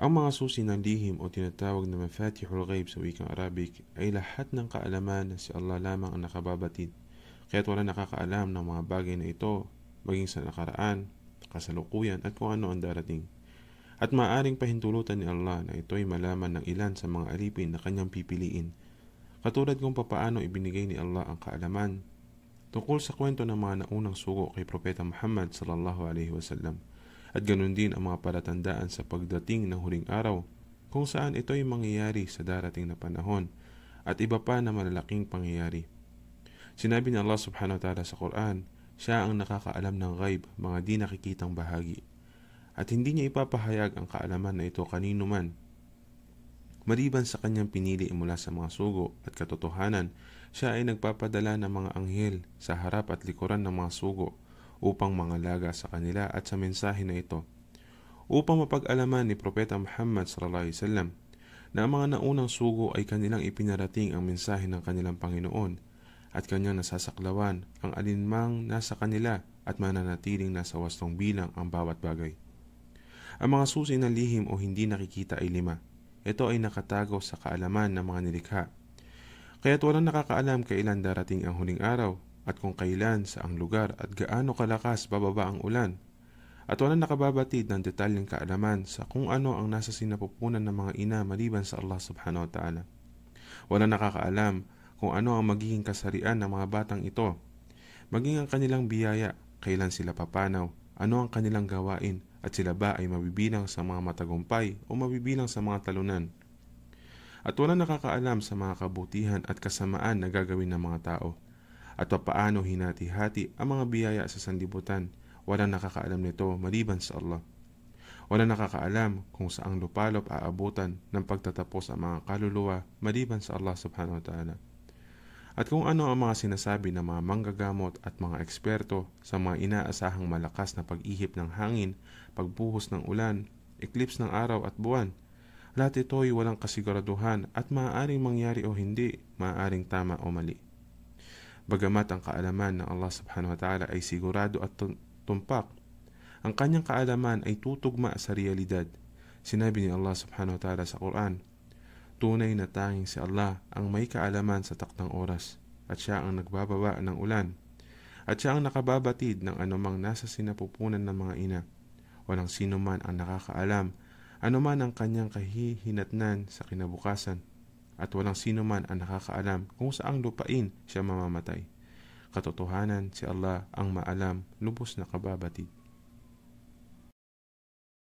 Ang mga susi ng lihim o tinatawag na mafatihul ghaib sa wikang Arabic ay lahat ng kaalaman na si Allah lamang ang nakababatid. Kaya't wala nakakaalam ng mga bagay na ito maging sa nakaraan, kasalukuyan at kung ano ang darating. At maaring pahintulutan ni Allah na ito'y malaman ng ilan sa mga alipin na kanyang pipiliin. Katulad kung papaano ibinigay ni Allah ang kaalaman tungkol sa kwento ng mga naunang sugo kay Propeta Muhammad sallallahu alaihi wasallam at ganun din ang mga palatandaan sa pagdating ng huling araw kung saan ito ay mangyayari sa darating na panahon at iba pa na malalaking pangyayari. Sinabi ni Allah subhanahu wa ta'ala sa Quran, siya ang nakakaalam ng ghaib, mga di nakikitang bahagi. At hindi niya ipapahayag ang kaalaman na ito kanino man. Maliban sa kanyang pinili mula sa mga sugo at katotohanan, siya ay nagpapadala ng mga anghel sa harap at likuran ng mga sugo upang mangalaga sa kanila at sa mensahe na ito. Upang mapag-alaman ni Propeta Muhammad sallallahu alaihi wasallam na ang mga naunang sugo ay kanilang ipinarating ang mensahe ng kanilang Panginoon at kanyang nasasaklawan ang alinmang nasa kanila at mananatiling nasa wastong bilang ang bawat bagay. Ang mga susi ng lihim o hindi nakikita ay lima. Ito ay nakatago sa kaalaman ng mga nilikha. Kaya't walang nakakaalam kailan darating ang huling araw at kung kailan, sa ang lugar at gaano kalakas bababa ang ulan. At walang nakababatid ng detalyeng kaalaman sa kung ano ang nasa sinapupunan ng mga ina maliban sa Allah subhanahu wa ta'ala. Walang nakakaalam kung ano ang magiging kasarian ng mga batang ito, maging ang kanilang biyaya, kailan sila papanaw, ano ang kanilang gawain, at sila ba ay mabibilang sa mga matagumpay o mabibilang sa mga talunan. At walang nakakaalam sa mga kabutihan at kasamaan na gagawin ng mga tao at papaano hinati-hati ang mga biyaya sa sanlibutan. Walang nakakaalam nito maliban sa Allah. Walang nakakaalam kung saang lupalop aabutan ng pagtatapos ang mga kaluluwa maliban sa Allah subhanahu wa ta'ala. At kung ano ang mga sinasabi ng mga manggagamot at mga eksperto sa mga inaasahang malakas na pag-ihip ng hangin, pagbuhos ng ulan, eclipse ng araw at buwan, lahat ito ay walang kasiguraduhan at maaaring mangyari o hindi, maaaring tama o mali. Bagamat ang kaalaman ng Allah subhanahu wa ta'ala ay sigurado at tumpak, ang kanyang kaalaman ay tutugma sa realidad. Sinabi ni Allah subhanahu wa ta'ala sa Quran, Tunay na tanging si Allah ang may kaalaman sa taktang oras at siya ang nagbababa ng ulan at siya ang nakababatid ng anumang nasa sinapupunan ng mga ina. Walang sino man ang nakakaalam anuman ang kanyang kahihinatnan sa kinabukasan at walang sino man ang nakakaalam kung saang lupain siya mamamatay. Katotohanan, si Allah ang maalam, lubos na kababatid.